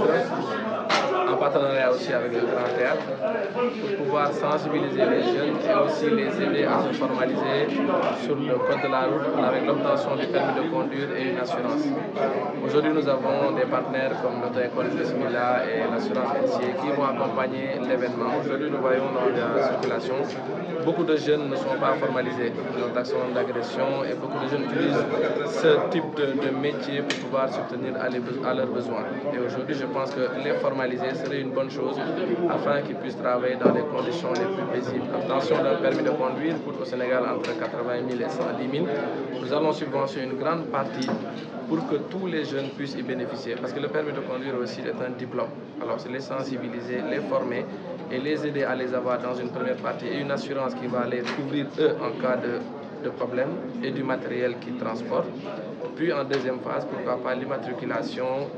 gracias. Aussi avec le Grand Théâtre, pour pouvoir sensibiliser les jeunes et aussi les aider à se formaliser sur le code de la route avec l'obtention du permis de conduire et une assurance. Aujourd'hui, nous avons des partenaires comme l'auto-école Bismillah et l'assurance NCA qui vont accompagner l'événement. Aujourd'hui, nous voyons dans la circulation, beaucoup de jeunes ne sont pas formalisés dans l'action d'agression et beaucoup de jeunes utilisent ce type de, métier pour pouvoir subvenir à, à, leurs besoins. Et aujourd'hui, je pense que les formaliser serait une bonne chose afin qu'ils puissent travailler dans les conditions les plus paisibles. L'obtention d'un permis de conduire coûte au Sénégal entre 80 000 et 110 000. Nous allons subventionner une grande partie pour que tous les jeunes puissent y bénéficier. Parce que le permis de conduire aussi est un diplôme. Alors c'est les sensibiliser, les former et les aider à les avoir dans une première partie et une assurance qui va les couvrir eux en cas de, de problème et du matériel qu'ils transportent. Puis en deuxième phase, pourquoi pas l'immatriculation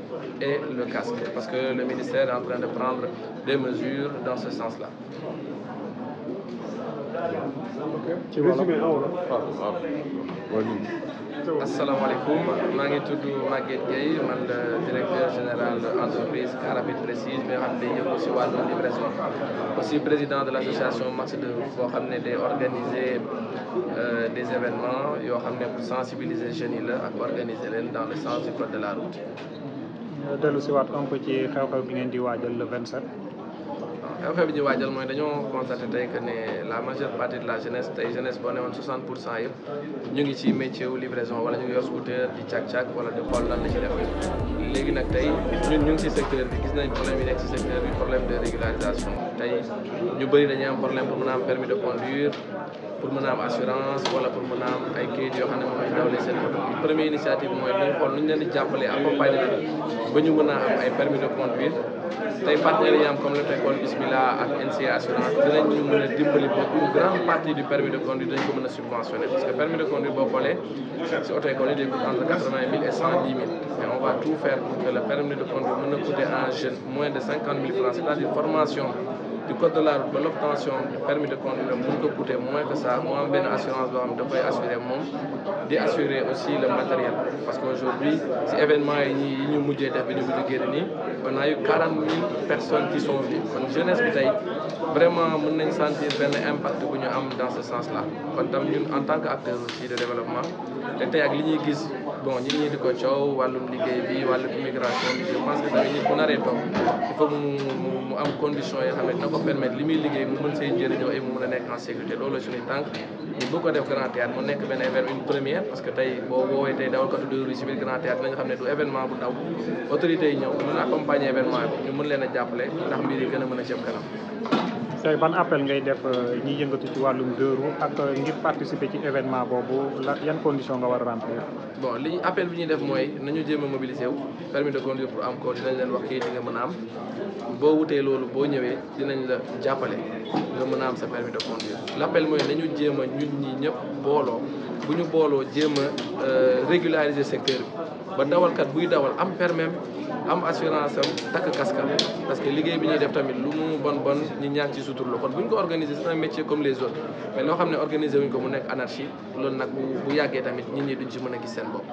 et le casque. Parce que le ministère est en train de prendre des mesures dans ce sens-là. ci résumé aw asalaamaaleykum maa ngi tudd Maguette Gueye man la directeur général entreprise Carapide Précise bi nga xam ne yëngu si wàllu livraison aussi président de l' association Max de boo xam ne day organiser des événements yoo xam ne pour sensibiliser jeunes yi la ak organiser leen dans le sens du code de la route. dellu si waat un peu ci xew-xew bi ngeen di waajal le 27. xew-xew bi ñu waajal mooy dañoo constaté tey que ne la majeure partie de la jeunesse tey jeunesse boo ne woon 60 pour cent yëpp ñu ngi ci métier wu livraison wala ñu ngi yor scooter di càq-càq wala di xool lan la ci def léegi nag tey ñun ñu de régularisation. Tey ñu bëri dañuy am problème pour mën a am permis de conduire pour assurance pour première initiative accompagner leen ba ñu mën a am ay permis de conduire. Tey partenaires comme Bismillah assurance dinañ ñu une grande partie du permis de conduire parce que permis de conduire entre 80 000 et 110 000 mais on va que le permis de conduire mën a coûter un jeune moins de 50 000 francs c'est-à-dire formation du code de la route l'obtention du permis de conduire mun ko coûter moins que ça mu am benn assurance boo xam assurer moom di assurer aussi le matériel. Parce que aujourd'hui si événement yi ñi yi ñu ñu on a eu 40 000 personnes qui sont venues. Kon jeunesse vraiment mën nañ sentir benn impact bu ñu dans ce sens là en tant que acteur aussi de développement te tey ak bon ñi ñi di ko coow wàllum liggéey bi wàllum immigration bi je que tamit nit bu naree toog il faut mu am condition yoo xam ne dina ko permettre li muy liggéey mu mën see jëriñoo et mu mën a nekk en sécurité. Loolu suñuy tànk. Ñu bëgg ko def grand théâtre mu nekk benn événement première parce que tey boo woowee tey dawalkatu de rue si biir grand théâtre dinañ xam ne du événement bu ndaw. Autorités yi ñëw mën accompagner événement ñu mën leen a jàppale ndax mbir yi gën a mën tey ban appel ngay def ñi yëngatu ci wàllum deux roues ak ngir participer ci événement boobu la yan condition nga war a remplir. bon li appel bi ñuy def mooy nañu jéem a mobiliser wu. Permis de conduire pour am ko dinañ leen wax kayit yi nga mën a am. Boo wutee loolu boo ñëwee dinañ la jàppale nga mën a am sa permis de conduire. L' appel mooy nañu jéem a ñun ñi ñëpp booloo bu ñu booloo jéem a régulariser secteur bi. Ba dawalkat buy dawal am permis am assurance am takk kaskam parce que liggéey bi ñuy def tamit lu mu bon bon ñi ñaa ngi ci suturlu kon bu ñu ko organiser c'est comme les autres. Mais loo xam ne organiser wuñ ko mu nekk anarchie loolu nag bu bu yàggee tamit nit ñi duñ ci mën a gis seen bopp.